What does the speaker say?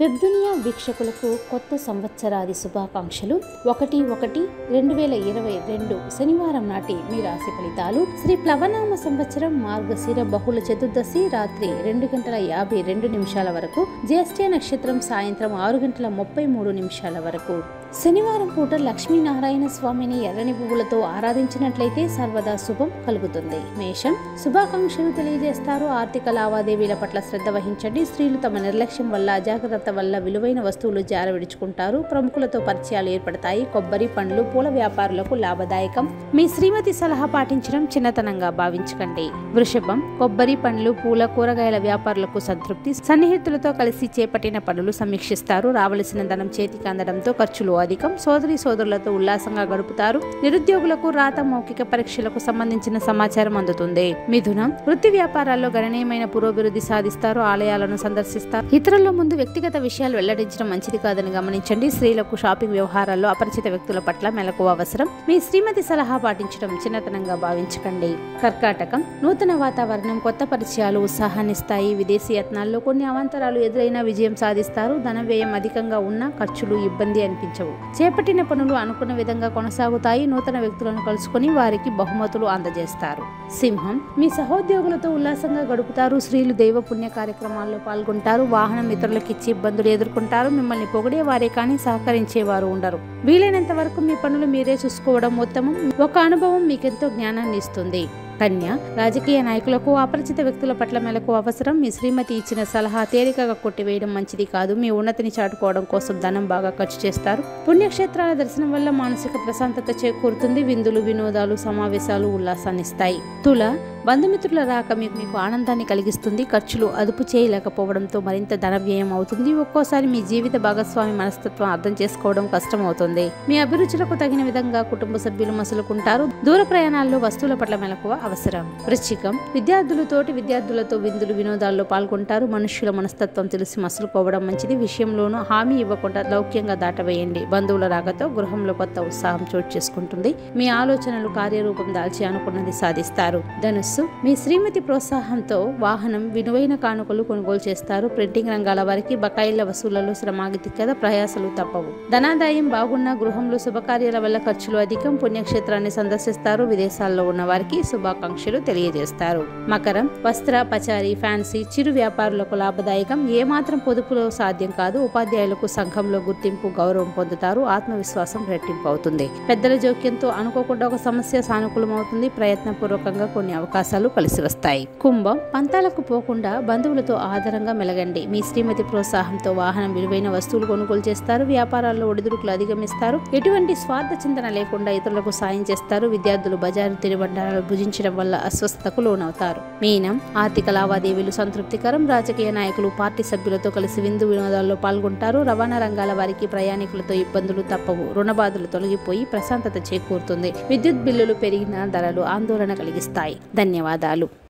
వెబ్దునియా వీక్షకులకు కొత్త సంవత్సరాది శుభాకాంక్షలు. ఒకటి ఒకటి రెండు వేల ఇరవై రెండు శనివారం నాటి మీ రాశి ఫలితాలు. శ్రీ ప్లవనామ సంవత్సరం మార్గశిర బహుళ చతుర్దశి రాత్రి రెండు గంటల యాభై రెండు నిమిషాల వరకు జ్యేష్ఠ నక్షత్రం సాయంత్రం ఆరు గంటల ముప్పై మూడు నిమిషాల వరకు. శనివారం పూట లక్ష్మీనారాయణ స్వామిని ఎర్రని పువ్వులతో ఆరాధించినట్లయితే సర్వదా శుభం కలుగుతుంది. మేషం శుభాకాంక్షలు తెలియజేస్తారు. ఆర్థిక లావాదేవీల పట్ల శ్రద్ధ వహించండి. స్త్రీలు తమ నిర్లక్ష్యం వల్ల అజాగ్రత్త వల్ల విలువైన వస్తువులు జార విడుచుకుంటారు. ప్రముఖులతో పరిచయాలు ఏర్పడతాయి. కొబ్బరి పండ్లు పూల వ్యాపారులకు లాభదాయకం. మీ శ్రీమతి సలహా పాటించడం చిన్నతనంగా భావించకండి. వృషభం కొబ్బరి పండ్లు పూల కూరగాయల వ్యాపారులకు సంతృప్తి. సన్నిహితులతో కలిసి చేపట్టిన పనులు సమీక్షిస్తారు. రావలసిన ధనం చేతికి అందడంతో ఖర్చులు అధికం. సోదరి సోదరులతో ఉల్లాసంగా గడుపుతారు. నిరుద్యోగులకు రాత మౌఖిక పరీక్షలకు సంబంధించిన సమాచారం అందుతుంది. మిథునం వృత్తి వ్యాపారాల్లో గణనీయమైన పురోభివృద్ధి సాధిస్తారు. ఆలయాలను సందర్శిస్తారు. ఇతరుల ముందు వ్యక్తిగత విషయాలు వెల్లడించడం మంచిది కాదని గమనించండి. స్త్రీలకు షాపింగ్ వ్యవహారాల్లో అపరిచిత వ్యక్తుల పట్ల మెలకు అవసరం. మీ శ్రీమతి సలహా పాటించడం చిన్నతనంగా భావించకండి. కర్కాటకం నూతన వాతావరణం కొత్త పరిచయాలు ఉత్సాహాన్నిస్తాయి విదేశీ యత్నాల్లో కొన్ని అవాంతరాలు ఎదురైనా విజయం సాధిస్తారు. ధన వ్యయం అధికంగా ఉన్నా ఖర్చులు ఇబ్బంది అనిపించవు. చేపట్టిన పనులు అనుకున్న విధంగా కొనసాగుతాయి. నూతన వ్యక్తులను కలుసుకొని వారికి బహుమతులు అందజేస్తారు. సింహం మీ సహోద్యోగులతో ఉల్లాసంగా గడుపుతారు. స్త్రీలు దైవ పుణ్య కార్యక్రమాల్లో పాల్గొంటారు. వాహనం ఇతరులకిచ్చి ఇబ్బందులు ఎదుర్కొంటారు. మిమ్మల్ని పొగిడే వారే కానీ సహకరించేవారు ఉండరు. వీలైనంత వరకు మీ పనులు మీరే చూసుకోవడం ఉత్తమం. ఒక అనుభవం మీకెంతో జ్ఞానాన్ని ఇస్తుంది. కన్య. రాజకీయ నాయకులకు అపరిచిత వ్యక్తుల పట్ల మెలకు అవసరం. మీ శ్రీమతి ఇచ్చిన సలహా తేలికగా కొట్టివేయడం మంచిది కాదు. మీ ఉన్నతిని చాటుకోవడం కోసం ధనం బాగా ఖర్చు చేస్తారు. పుణ్యక్షేత్రాల దర్శనం వల్ల మానసిక ప్రశాంతత చేకూరుతుంది. విందులు వినోదాలు సమావేశాలు ఉల్లాసాన్నిస్తాయి. తుల బంధుమిత్రుల రాక మీకు మీకు ఆనందాన్ని కలిగిస్తుంది. ఖర్చులు అదుపు చేయలేకపోవడంతో మరింత ధన వ్యయం అవుతుంది. ఒక్కోసారి మీ జీవిత భాగస్వామి మనస్తత్వం అర్థం చేసుకోవడం కష్టమవుతుంది. మీ అభిరుచులకు తగిన విధంగా కుటుంబ సభ్యులు మసులుకుంటారు. దూర ప్రయాణాల్లో వస్తువుల పట్ల మెలకువ అవసరం. వృశ్చికం. విద్యార్థులు తోటి విద్యార్థులతో విందులు వినోదాల్లో పాల్గొంటారు. మనుష్యుల మనస్తత్వం తెలిసి మసులుకోవడం మంచిది. విషయంలోనూ హామీ ఇవ్వకుండా లౌక్యంగా దాటవేయండి. బంధువుల రాకతో గృహంలో కొత్త ఉత్సాహం చోటు చేసుకుంటుంది. మీ ఆలోచనలు కార్యరూపం దాల్చి అనుకున్నది సాధిస్తారు. ధనుస్సు. మీ శ్రీమతి ప్రోత్సాహంతో వాహనం విలువైన కానుకలు కొనుగోలు చేస్తారు. ప్రింటింగ్ రంగాల వారికి బకాయిల వసూళ్ళలో శ్రమాగతి కదా ప్రయాసలు తప్పవు. ధనాదాయం బాగున్న గృహంలో శుభకార్యాల వల్ల ఖర్చులు అధికం. పుణ్యక్షేత్రాన్ని సందర్శిస్తారు. విదేశాల్లో ఉన్న వారికి శుభాకాంక్షలు తెలియజేస్తారు. మకరం వస్త్ర పచారీ ఫ్యాన్సీ చిరు వ్యాపారులకు లాభదాయకం ఏమాత్రం పొదుపులో సాధ్యం కాదు. ఉపాధ్యాయులకు సంఘంలో గుర్తింపు గౌరవం పొందుతారు. ఆత్మవిశ్వాసం రెట్టింపు అవుతుంది. పెద్దల జోక్యంతో అనుకోకుండా ఒక సమస్య సానుకూలమవుతుంది. ప్రయత్నపూర్వకంగా కొన్ని అవకాశాలు కలిసి వస్తాయి కుంభం పంతాలకు పోకుండా బంధువులతో ఆధారంగా మెలగండి. మీ శ్రీమతి ప్రోత్సాహంతో వాహనం విలువైన వస్తువులు కొనుగోలు చేస్తారు. వ్యాపారాల్లో ఒడిదుడుకులు అధిగమిస్తారు. ఎటువంటి స్వార్థ చింతన లేకుండా ఇతరులకు సాయం చేస్తారు. విద్యార్థులు బజారు తినుబండారాలు భుజించడం వల్ల అస్వస్థతకు లోనవుతారు. మీనం ఆర్థిక లావాదేవీలు సంతృప్తికరం. రాజకీయ నాయకులు పార్టీ సభ్యులతో కలిసి విందు వినోదాల్లో పాల్గొంటారు. రవాణా రంగాల వారికి ప్రయాణికులతో ఇబ్బందులు తప్పవు. రుణబాధలు తొలగిపోయి ప్రశాంతత చేకూరుతుంది. విద్యుత్ బిల్లులు పెరిగిన ధరలు ఆందోళన కలిగిస్తాయి. ధన్యవాదాలు.